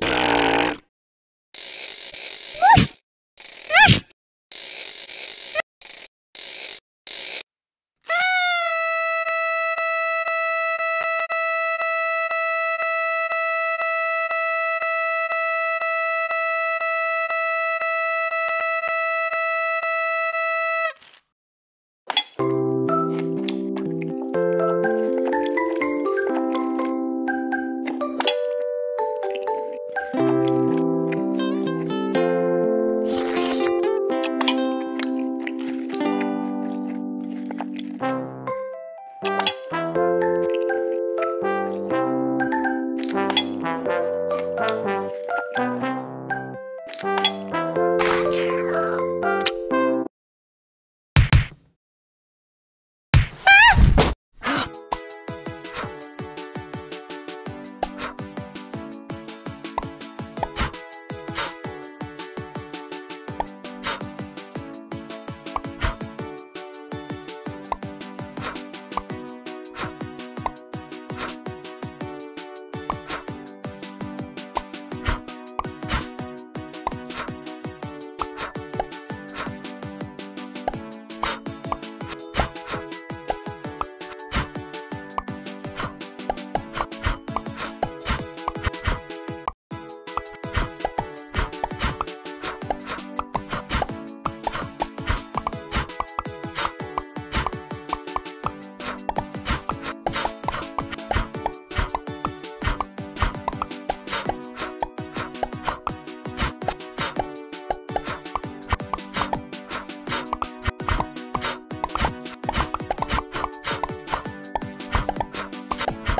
you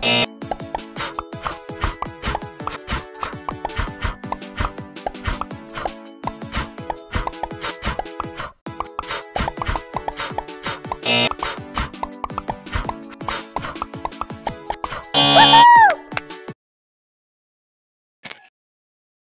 Bye.